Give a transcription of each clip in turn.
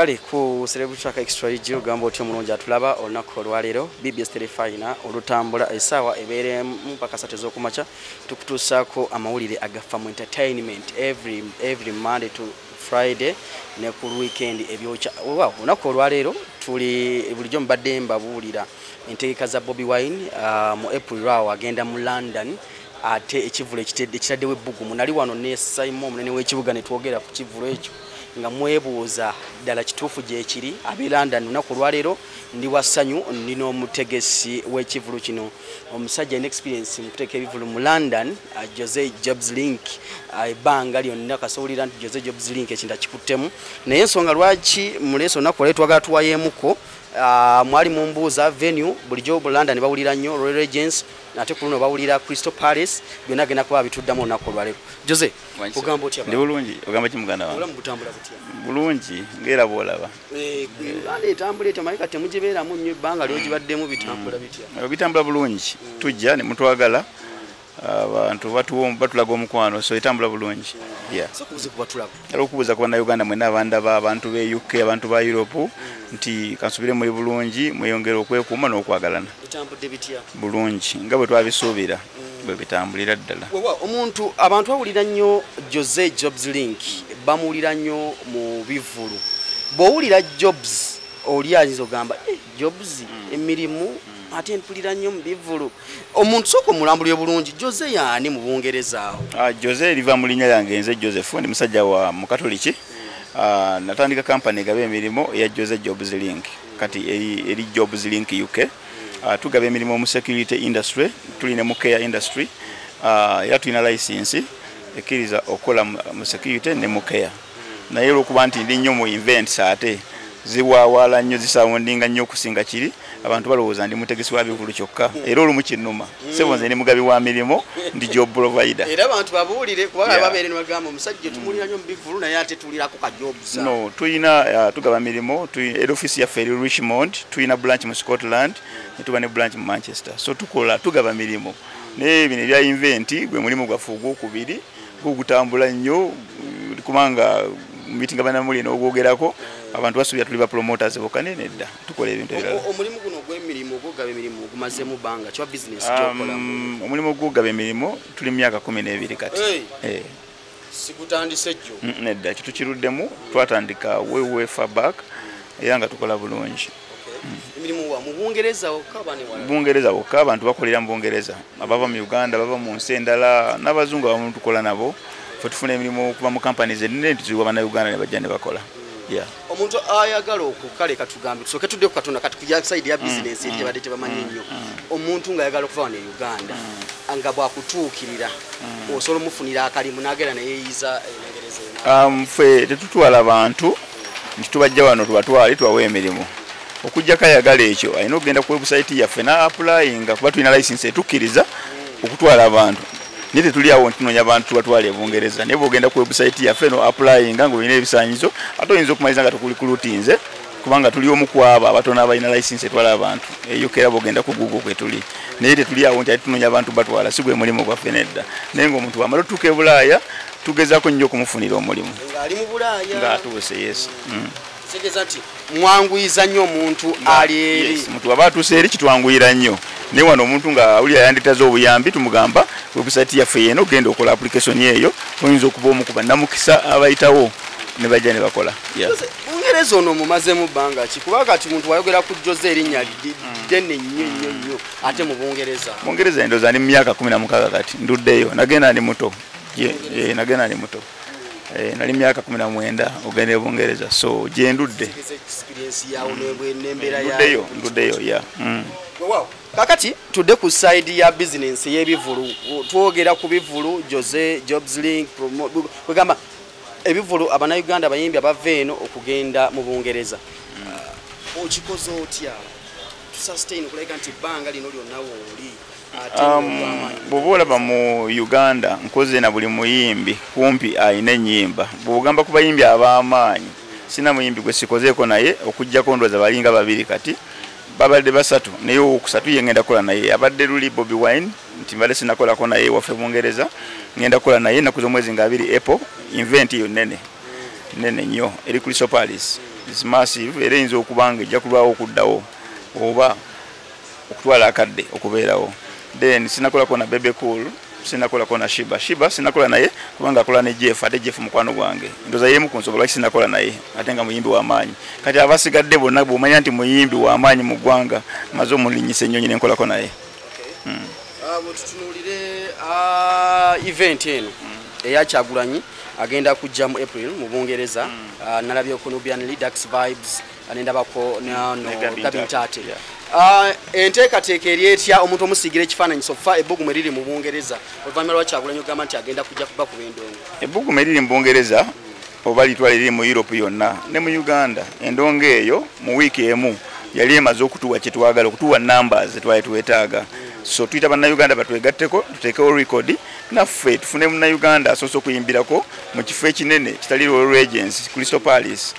kale ku celebritrack extra igi ogamba otyo omulungi atulaba olunaku olwaleero bbs terefina olutambula essaawa ebeeremu paka satu ez'okumakya tukutuusaako amawulire agafa mu entertainment every, every monday to friday ne ku weekend ebyokya wow, olunaku olwaleero tuli bulijjo mubadde mbabuulira. Entegeka za bobi wine uh, mu april awo agenda mu london ate ekivulo ekitaddewo ebbugumu. Nali wano ne simon omunene w'ekibuga ne twogera ku kivulo ekyo nga mwebuuza ddala kituufu gyekiri ab'e london lunaku olwaleero ndi wa ssanyu ndi n'omutegesi w'ekivulu kino. Omusajja alina experience mu kuteeka ebivulu mu london jose jobs link ebbanga lyonna kasobolera nti jose jobs link ekintu akikuttemu naye ensonga lwaki muleesa olunaku olwaleero twagala tuwayeemuko Uh, mwali mumbuuza venue bulijjo bu london bawulira nnyo royal regents ate ku luno bawulira crystal palace byonna agenda kuba bituddamu olunaku olwaleero. Jose ogamba otya ndi bulungi? Ogamba ki muganda wange. Obulamu butambula butya? Bulungi ngaera bwolaba. Uganda etambula etyo maika temugibeeramu nnyo ebbanga lyogibaddemu bitambula bitya? Bitambula bulungi. Tujja ne mutwagala. Abantu batulaga omukwano so etambula bulungi. Olwokubuuza ku bannayuganda mwena abandaba abantu be uk abantu ba europe nti kansubire muli bulungi mweyongere okwekuuma n'okwagalana. Bulungi nga bwe twabisuubira bwe bitambulira ddala. Omuntu abantu bawulira nnyo jose jobs link bamuwulira nnyo mu bivulu bw'owulira jobs oli ayinza ogamba jobs emirimu ate mpulira nnyo mu bivulu omuntu sooka omulambulire bulungi jose yaani mu bungereza awo? Jose eriva mu linnya lyange nze joseph ndi musajja wa mukatoliki natandika kampany egaba emirimu eya jose jobs link. Kati eri jobs link uk tugaba emirimu mu security industry tuli ne mu care industry era tulina licensi ekkiriza okukola mu security ne mu care. Naye olwokuba nti ndi nnyo mu invents ate ziwaawala nnyo zisawundinga nnyo okusinga kiri. Abantu balowooza ndi mutegesi wa bivulu kyokka era olumu kinnuma. Sebo nze ndi mugabi wa mirimu ndi job provider. Era abantu babuulire kubanga babeere ne bagamba omusajja tumulira nnyo mu bivulu naye ate tulirako ka jobs no tuyina tugaba mirimu era ofisi yaffe eri richmond tuyina branch mu scotland ne tuba ne branch mu manchester. So tukola tugaba mirimu. Naye bino ebya inventi gwe mulimu gwaffe ogwokubiri gugutambula nnyo kubanga mitinga banamuli n'ogwogerako abantu basuubira tuli ba promoters bokka naye nedda tukola ebintu ebirala. Omulimu guno ogw'emirimu ogwogaba emirimu gumazemu bbanga kiwa bizinesi um, omulimu ogwogaba emirimu tuli myaka kumi n'ebiri kati. Hey. sikutandise jjo. Mm, nedda kitukiruddemu twatandika wewe faback era nga tukola bulungi. Bungereza bokka abantu bakolera mu bungereza. Abava mu uganda bava mu nsi endala n'abazungu abamu tukola nabo. Fe tufuna emirimu okuva mu kampanies ennene tuziwa bannauganda ne bajja ne bakola omuntu ayagala okukale katugambe tusoke tudde ku katonda kati kuja saidi ya bizinesi eri tebadde tebamanyi nnyo. omuntu ng'ayagala okuva wano e uganda nga bwakutuukirira osobola omufunira akalimu n'agenda neyeeyiza engereza ffe tetutwala bantu nti tubajja wano tubatwale tubawe emirimu. Okujjako ayagala ekyo alina okugenda ku webusite yaffe naapulayinga kuba tulina licensi etukkiriza okutwala abantu naye tuli awo ntunoonya abantu tubatwala ebungereza naye bwogenda ku webusite yaffe no applyinga ngaolina ebisanyizo ate oyinza okumaliza nga tukulikulutinze kubanga tuli omu kwabo abatono abalina license etwala abantu eyo kera bogenda ku google kwetuli naye tetuli awo nti nyabantu tunoonya abantu batwala si gwe mulimu gwaffe nedda naye ngaomuntu wamala otuuka e bulaaya tugezaako nnyo okumufunira omulimu. Ng'atuuse yes. Mm. Kitegeeza nti mwanguyiza nnyo omuntu ali eri. muntu aba atuuse eri kitwanguyira nnyo. Naye wano omuntu nga awulira yanditaza obuyambi tumugamba webusite yaffe yena ogenda okola application eyo oyinza okuba omu ku bannamukisa abayitawo ne bajja ne bakola. Bungereza ono mumazemu bbanga ki? Kuba kati muntu wayogera ku jose erinnya ddene nnyo nnyo nnyo ate mu bungereza. Bungereza endooza ndi mu myaka kumi na mukaaga kati nduddeyo nagenda ndi muto. Nagenda ndi muto nali myaka kumi na mwenda ogenda ebungereza so gyendudde nduddeyo nduddeyo ya kakati tudde ku saidi ya bizinensi y'ebivulu. Twogera ku bivulu jose jobs link kwegamba ebivulu abannayuganda abayimbi abava eno okugenda mu bungereza. Okikoze otya? Tusustain okulaga nti ebbanga lino lyonna wooli bw'oba olaba mu uganda nkoze na buli muyimbi kumpi ayina enyimba bw'ogamba ku bayimbi ab'amaanyi sina muyimbi gwe sikozeeko naye okugjako ndooza balinga babiri kati babadde basatu naye owokusatu ye ngenda kukola naye. Abadde luli bobi wine nti mbadde sinakolako naye waffe bungereza ngenda kukola naye ennaku z'omwezi nga abiri apple invent yo nene nene nnyo eri crystal palace is massive era eyinza okuba nga ejja kulwawo okuddawo oba okutwala akadde okubeerawo then sinakolako na bebe cool sinakolako na shiba. Shiba sinakola naye kubanga akola ne jeff ate jeff mukwano gwange. Ndoza yemu ku nsobola lwaki sinakola naye ate nga muyimbi w'amaanyi kati abasigadde bonna bwomanya nti muyimbi w'amaanyi mu ggwanga maze omulinyisa ennyonyi nenkolako naye. Bwetutunulire event eno eya kyagulanyi agenda kujja mu april mu bungereza. Ah, nalabyeko nubian lidax vibes ah, nendabako nano Ah, enteekateeka eri etya? Omuntu omusiigira ekifaananyi sofa ebbugumu eriri mu bungereza. Oluvannyuma lwa kyagulanyi ogamba nti agenda kujja kuba kuba endongo ebbugumu eriri mu bungereza oba litwala eriri mu europe yonna ne mu uganda. Endongo eyo mu wiiki emu yali emaze okutuwa kyetwagala okutuwa numbers zetwali tuwetaaga so tuyita bannayuganda batwegatteko tuteekewo record. Naffe tufune munnayuganda asoose okuyimbirako mu kifo ekinene kitali agency crystal palace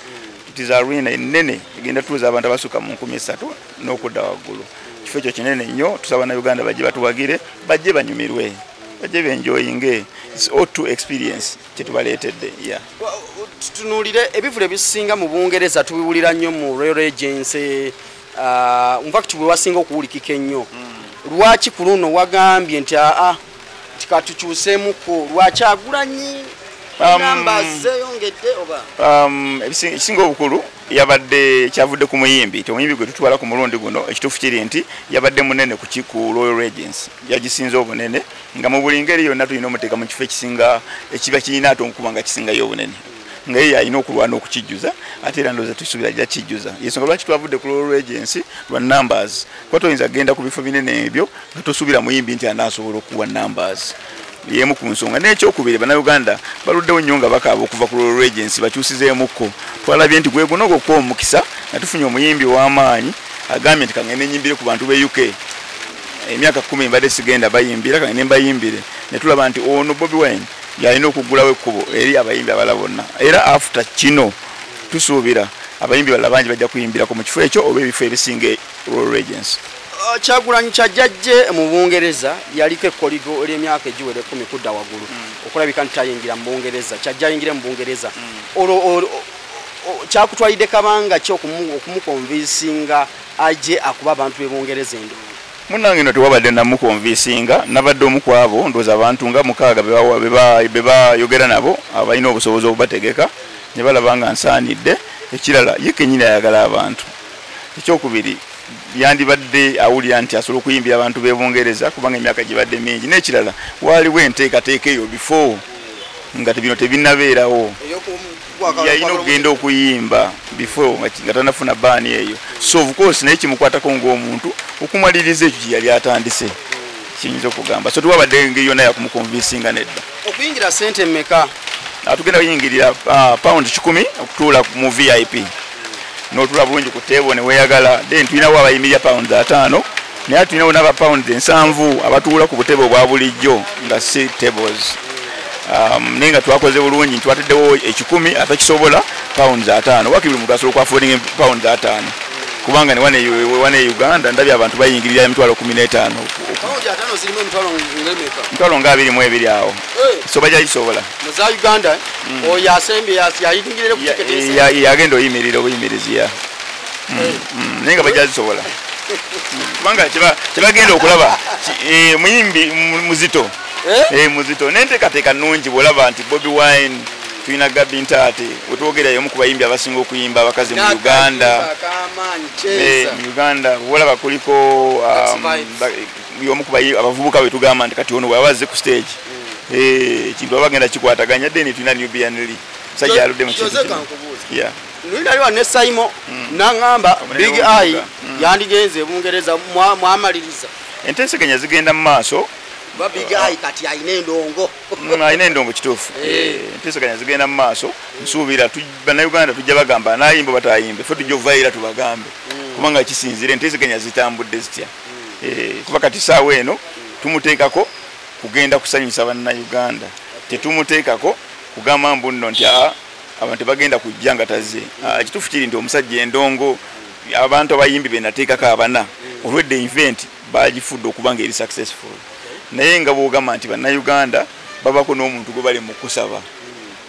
tutiza arena enene egenda tutuuza abantu abasukka mu nkumi esatu n'okudda waggulu. Kifo ekyo kinene nnyo tusaba bannayuganda bajje batuwagire bajje banyumirwe bajje benjoyinge its all to experience kyetubaleetedde. Wa- tutunuulire ebivule ebisinga mu bungereza tubiwulira nnyo mu royal agency ah, infact bwe wasinga okuwulikika ennyo. Lwaki ku luno wagambye nti aa nti katukyuseemuko lwakyagulanyi Um, oba? um, ekisinga obukulu yabadde kyavudde ku muyimbi ti omuyimbi gwe tutwala ku mulundi guno ekituufu kiri nti yabadde munene ku ki- ku royal agency yagisinza obunene nga mu buli ngeri yonna tulina omuteeka mu kifo ekisinga ekiba kirina ate omukuba nga kisingayo obunene. Nga ye alina okulwana okukijjuza ate era ndowooza tusuubira ajja kijjuza. Yensonga lwaki twavudde ku royal agency lwa numbers? Kuba toyinza kgenda ku bifo binene ebyo nga tosuubira muyimbi nti anaasobola okuwa numbers yemu ku nsonga. Nekyokubiri bannayuganda baluddewo nnyo nga bakaaba okuva ku royal agency bakyusizeemukko twalabye nti gwe guno gwokwa omukisa nga tufunye omuyimbi w'amaanyi agambye nti kangende nyimbire ku bantu be uk emyaka kumi mbadde sigenda bayimbira kangende mbayimbire. Netulaba nti ono bobi wine yalina okugulawo ekkubo eri abayimbi abala bonna. Era after kino tusuubira abayimbi balala bangi bajja kuyimbirako mu kifo ekyo oba ebifo ebisinga e royal kyagulanyi kyajjajje mu bungereza yaliko ekkoligo ery'emyaka egiwera ekumi kudda waggulu okulabika nti tayingira mu bungereza kyajja ayingire mu bungereza. Olwo olwo- kyakutwalidde kabanga ki okumu- okumukonvinsinga ajje akuba abantu b'e bungereza endo? Munange no tewabadde namukonvisinga nabadde omu ku abo ndowooza abantu nga mukaaga be bawa- be ba- be bayogera nabo abalina obusobozi obubategeka ne balaba nga nsaanidde. Ekirala ye kenyini ayagala abantu. Ekyokubiri yandibadde awulira nti asobola okuyimbira abantu b'e bungereza kubanga emyaka gibadde mingi. N'ekirala waaliwo enteekateeka eyo bifo nga bino tebinnabeerawo. Yalina okugenda okuyimba before nga tanafuna baani eyo. So of course naye kimukwatako ng'omuntu okumaliriza ekyo kyeyali atandise kiyinza okugamba. So tewabadde engeri yonna yakumukonvinsinga nedda. Okuyingira sente mmeka? Atugenda kuyingirira uh, pound 1 okutuula mu vip notula bulungi ku table neweyagala then tulinawo abayimirira pound ataano naye tulinawo n'aba pound ensanvu abatuula ku butebe obwa bulijjo nga si tables. Um, naye nga twakoze bulungi nti twateddewo ekikumi atakisobola pounds ataano. Wakiri buli muntu asobola okwafoodinga pounds ataano kubanga wane e uganda ndabye abantu bayingirira emitwalo kumi n'etaano. Emitwalo nga abiri mu ebiri awo. So bajja kisobola muza uganda oyo asembye tiketi ensi. Ya- ya- yagenda oyimirira obuyimirizi ya. Eh. Mm, naye nga bajja zisobola kubanga kyeba- kyebagenda okulaba eh, muyimbi mu- muzito. Eh? Eh, muzito. Nenteekateeka nungi bwolaba nti bobi wine tulina gabi ntaate wetwogerayo omu ku bayimbi abasinga okuyimba abakazi mu uganda. Eh, mu uganda wolaba kuliko um, omu abavubuka betugamba nti kati ono bwaba azze ku stage. Eh, ekintu baba bagenda kikwataganya deni tulina nubian li musajja aludde mu nali wane saimo naŋŋamba Omunene big w'omugga. eye yandigenze bungereza mwa- mwamaliriza enteeseganya zigenda mu maaso ba big eye kati alina endongo. Mm, alina endongo kituufu. Eh. Eh, enteeseganya zigenda mu maaso nsuubira bannayuganda tujja bagamba anayimba batayimbe fe tujja ovaira tubagambe. Kubanga kisinzire enteeseganya zitambudde zitya. Eh, kuba kati saawa eno tumuteekako kugenda kusanyusa bannayuganda. Tetumuteekako kugamba mbu nno nti aa abantu tebagenda kujja nga tazze. Ah, ekituufu kiri nti omusajja endongo abantu abayimbi benateekako abana. Olwedde event bagifudde okuba nga eri successful naye nga bwogamba nti bannayuganda babako n'omuntu gwe bali mu kusaba.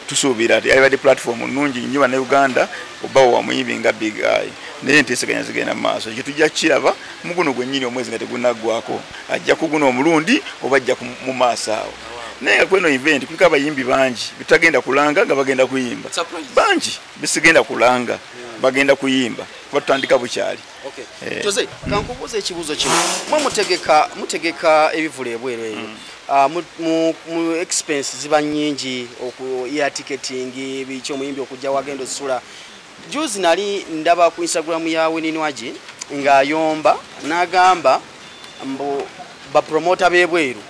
Tusuubira ti alibadde platform nungi nnyo bannayuganda obawo wamuyimbi nga big eye. Naye enteeseganya zigenda mu maaso. Ekyo tujja kukiraba mu guno gwennyini omwezi nga tegunaggwako ajja kuguno omulundi oba ajja ku- mu maaso awo. Naye nga kweno event kuliko abayimbi bangi betagenda kulanga nga bagenda kuyimba. Bangi besigenda kulanga bagenda kuyimba kuba tutandika bukyali Okay. Eh. Jose, kankubuuza ekibuuzo kino. Mwe mutegeka mutegeka ebivula ebweru eyo. Ah, mu, mu, mu expense ziba nnyingi oku ya ticketing biki omuyimbi okujja wagenda osula. Juzi nali ndaba ku Instagram ya Wininwaji ng'ayomba n'agamba mbu bapromota b'ebweru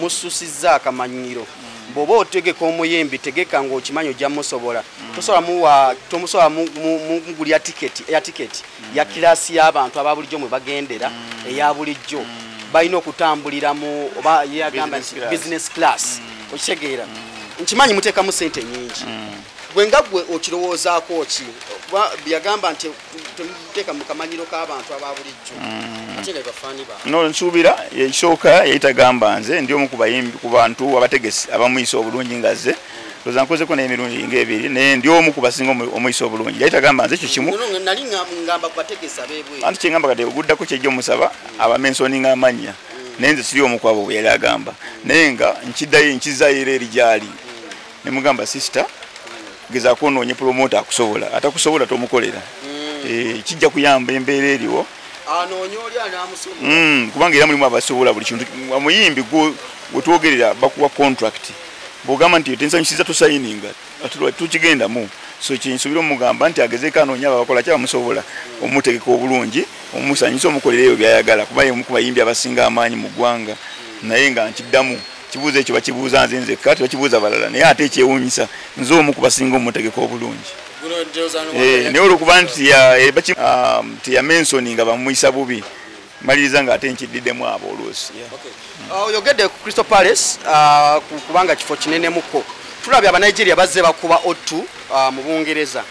mususizza akamanyiro bw'oba otegeka omuyimbi tegeka ng'okimanyi ojja musobola tomusobola mu- mu- mu- mugulya ya tiketi ya kirasi y'abantu aba bulijjo mwe bagendera eya bulijjo. Balina okutambulira mu oba yagamba Business nti class. business class. Okitegeera. Nkimanyi muteekamu sente nyingi gwe nga gwe okirowoozaako ki? Kuba yagamba nti temuteeka mu kamanyiro k'abantu aba bulijjo nga no nsuubira ekisooka yali tagamba nze ndi omu ku bantu abategesi abamuyisa obulungi nga ze loza nkozeko n'emirundi ng'ebiri naye ndi omu ku basinga omu- omuyisa obulungi. Yali tagamba nze ekyo kimu. Nga- anti kyengamba kati oguddako kyejja omusaba abamensoninga amannya naye nze siri omu kwabo bwe yali agamba. Naye nga nkiddayo nkizaayo era eri gyali. Nemugamba sisita gezaako onoonye promota akusobola atakusobola tomukolera. Eh, kijja kuyamba embeera eriwo anoonya oli anamusobola Mm, kubanga era mulimu abasobola buli kintu. Omuyimbi gwetwogerera bakuwa contract. Bwogamba nti tensanyusiza tosayininga atu- tukigendamu. So kinsuubira omugamba nti agezeeko anoonya abo abakola kyabamusobola omutegeka obulungi omusanyusa omukolera ebyo byayagala. Kuba yemu ku bayimbi abasinga amaanyi mu ggwanga. Naye nga nkiddamu kibuuzo ekyo bakibuuza nze nzekka tebakibuuza balala naye ate ekyewuunyisa nze omu ku basinga omutegeka obulungi. Eh, naye olwokuba nti eh, baki- ah, nti yamensoni nga bamuyisa bubi maliriza nga ate nkiddiddemu abo. Okay. Uh, oyogedde ku crystal palace uh, ku- kubanga kifo kinenemuko tulabye abanigeria bazze bakuba otu uh, mu bungereza.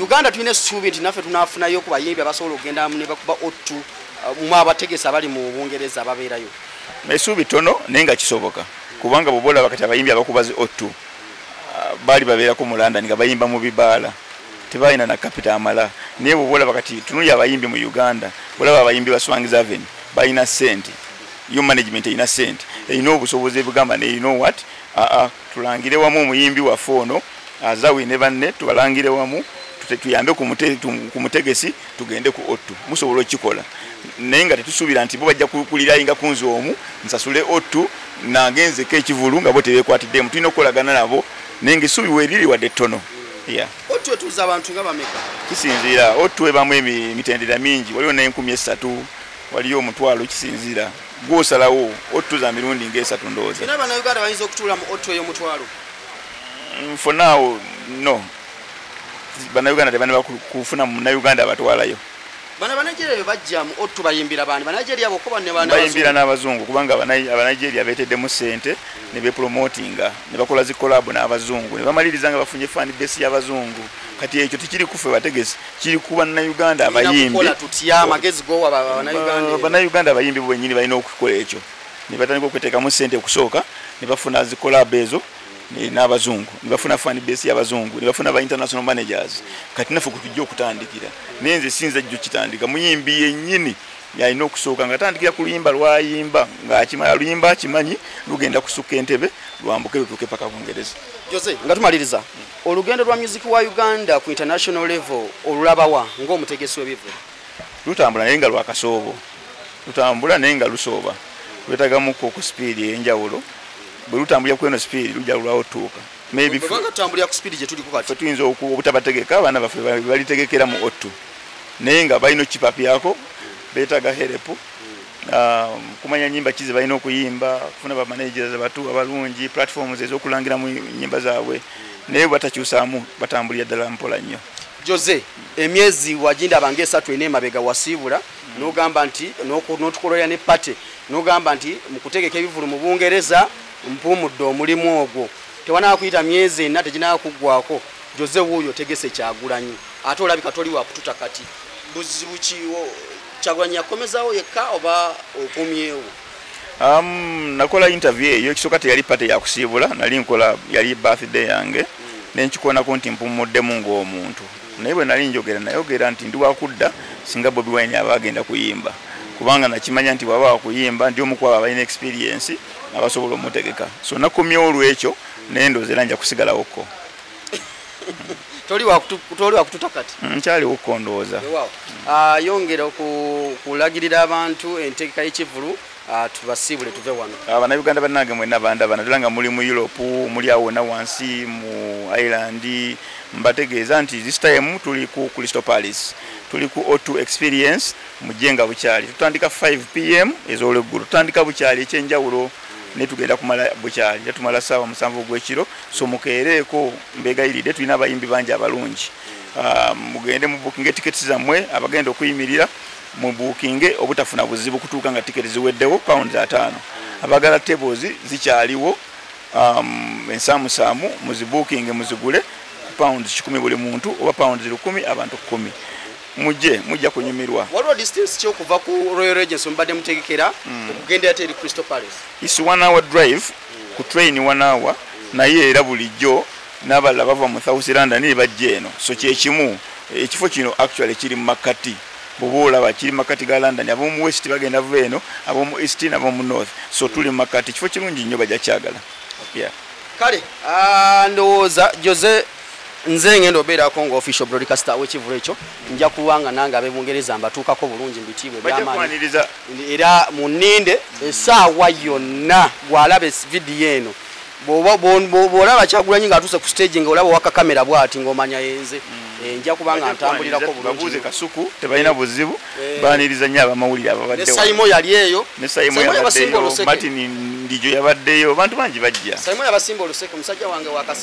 Uganda tulina essuubi nti naffe tunafunayo ku bayimbi abasobola okugenda ne bakuba otu mu abategesi abali mu bungereza ababeerayo. Essuubi tono naye nga kisoboka kubanga bwobaolaba kati abayimbi abakubazi otu ah, baali babeerako mu london nga bayimba mu bibaala tebalina na kapita amala. Naye bwobaolaba kati tunuli abayimbi mu uganda bolaba abayimbi ba swangs aven balina sente yo management erina sente erina obusobozi ebugamba ne you know what? Aa tulangire wamu omuyimbi waffe ono azawe ne banne tubalangire wamu tuyambe ku mutegesi tugende ku otu musobola okukikola. Naye nga tetusuubira nti bo bajja kulirayinga ku nze omu nsasule otu nagenzeko ekivulu nga bo tebekwatiddemu tulina okukolagana nabo naye nga essuubi weriri wadde ttono. Yeah. otu etuuza abantu nga bameka? Kisinziira. Otu ebamu emi- emitendera mingi. Waliwo n'enkumi esatu waliyo omutwalo kisinziira. Gwosalawo otuza mirundi ngaesatu ndowooza. Era abanauganda bayinza okutuula mu otu ey'omutwalo? Mm, for now no bannayuganda tebana kufuna munnayuganda abatwalayo. Bana abanigeria bajja mu otu bayimbira bani banigeria bana bana bayimbira n'abazungu kubanga abanigeria beteddemu sente ne bepromotinga ne bakola zikolabo n'abazungu ne bamaliriza nga bafunye fan base y'abazungu. Kati ekyo tekiri kufe bategesi kiri ku bannayuganda abayimbi. bana tutia magezi go aba bana Uganda banauganda bannayuganda abayimbi bwennyini balina okukola ekyo. Ne batandika okweteekamu sente okusooka ne bafuna zikolabo ezo n'abazungu ne bafuna fan base y'abazungu ne bafuna ba international managers. Kati naffe kwe tujja okutandikira. Naye nze sinza jjo kitandika. Muyimbi yennyini yalina okusooka nga atandikira ku luyimba lwayimba ngaakimala luyimba akimanyi lugenda kusukka entebe lwambuke lutuuke paka bungereza jose nga tumaliriza. Olugendo lwa music wa uganda ku international level olulabawa ng'omutegesi w'ebivulu lutambula naye nga lwakasoobo lutambula naye nga lusooba. Lwetagamuko ku sipiidi ey'enjawulo bwe lutambulira ku eno sipiidi lujja lwawo tuuka maybe ffe kubanga tutambulira ku speedi gye tuliko kati. Tuyinza obutabategeka abaana baffe ba- balitegekera mu otu naye nga balina okipapyako beetaga herepu Um, kumanya nyimba kizi balina okuyimba kufuna bamanagers abatu abalungi platforms ezokulangiramu nyimba zaabwe. Naye batakyusaamu batambulira ddala mpola nnyo. Jose emyezi wagindaba ngaesatu ena emabega wasiibula nogamba nti n'otukolera ne pate nogamba nti mu kutegeka ebivulu mu bungereza mpuumudde omulimu ogwo. Tewanaa kuyita myezi ena teginaa kuggwako jose wuuyo tegese kyagulanyi. Ate olabika toli wakututa kati. Buzibu kiwo kyagulanyi yakomezawo yekka oba okumyewo Um, nakola interview eyo. Ekisooka teyali pate yakusiibula nali nkola yali birthday yange. Nenkikoonako nti mpumuddemu ng'omuntu. Naye bwe nali njogera nayogera nti ndi wakudda singa bobi wine aba agenda kuyimba. Kubanga nakimanya nti bwaba wakuyimba ndi omu kwabo abalina experience abasobola omutegeka. So nakomyewo olwekyo naye ndooza era nja kusigalawokko toli wakutu- toli wakututa kati? Nkyaliwo kko ndowooza. Ah, yongera kulagirira abantu entegeka y'ekivulu ah, tubasiibule tuve wano. Abanayuganda bannange mwenna bandabana tera nga muli mu europe muli awo wonna wansi mu ireland mbategeeza nti this time tuli ku crystal palace tuli ku o2 experience mujje nga bukyali. Tutandika 5 pm ez'olweggulo tutandika bukyali ekyenjawulo naye tugenda kumala bukyali era tumala saawa musanvu ogwekiro so mukeereeko mbegayiridde tulina abayimbi bangi abalungi. Ah, mugende mubukinge tiketi zammwe abagenda okuyimirira mubukinge obutafuna buzibu kutuuka nga tiketi ziweddewo pounds ataano. Abagala tables zikyaliwo um, ensaamusaamu muzibukinge muzigule pounds kikumi buli muntu oba pounds lukumi abantu kumi mujje mujja kunyumirwa. Waliwo distance ki okuva ku royal regency mubadde mutegekera okugendera te eri crystal palace? Is one hour drive ku train one hour naye era bulijjo n'abalala bava mu south london ne bajja eno. So kyekimu ekifo kino actually kiri mu makati. Bwoba olaba kiri makati ga london ab'omu west bagenda va eno ab'omu east n'ab'omu north. So tuli mu makati kifo kirungi nnyo bajja kyagala. Yeah. kale ah, ndowooza jose nze ngenda obeerako nga official broadcaster w'ekivulu ekyo nja kuwanga nange ab'ebungereza mbatuukako bulungi mbitiibwe bajja byamaanyi kwaniriza. Era muninde essaawa yonna gwalaba vidiyo eno bw'olaba kyagulanyi ng'atuuse ku stage nga olaba waka kamera bwati ng'omanya yenze. Eh, nja kuba nga ntambulirako babuuze bulungi. Kasuku tebalina buzibu Eh. baniriza nnyo abamawulire ne ababaddewo. Saimo yali eyo. Ne sayimu Saimo yabasimba yabaddeyo oluseke. martin ndijo yabaddeyo bantu bangi bajja.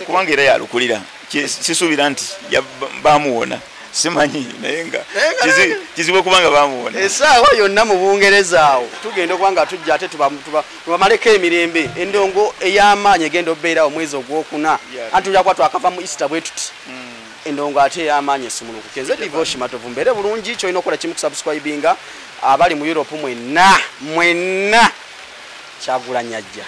Kubanga era yalukulira Ki- sisuubira nti bamuwona simanyi naye nga kizibu kubanga bamuwona essaawa yonna mu bungereza awo. Tugenda okuba nga tujja ate tuba- tuba- tubamaleko emirembe. Endongo ey'amaanyi egenda obeerawo omwezi ogwokuna. Anti tujja kuba twakava mu easter bwe tuti endongo ate ey'amaanyi esumulukuke nze divoshi matovu. Mbeere bulungi kyolina okukola kimu kusubscribinga abali mu europe mwenna mwenna kyagulanya ajja